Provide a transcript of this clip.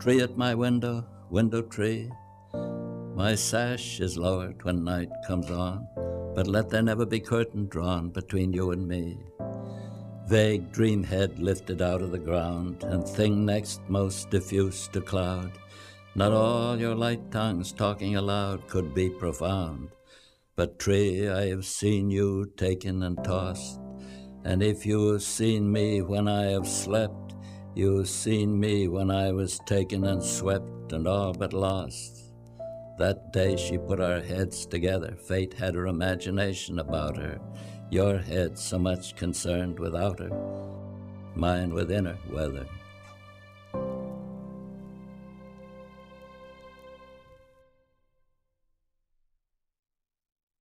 Tree at my window, window tree, my sash is lowered when night comes on, but let there never be curtain drawn between you and me. Vague dream head lifted out of the ground, and thing next most diffuse to cloud. Not all your light tongues talking aloud could be profound. But tree, I have seen you taken and tossed, and if you have seen me when I have slept, you have seen me when I was taken and swept and all but lost. That day she put our heads together. Fate had her imagination about her. Your head so much concerned with outer, mine with inner weather.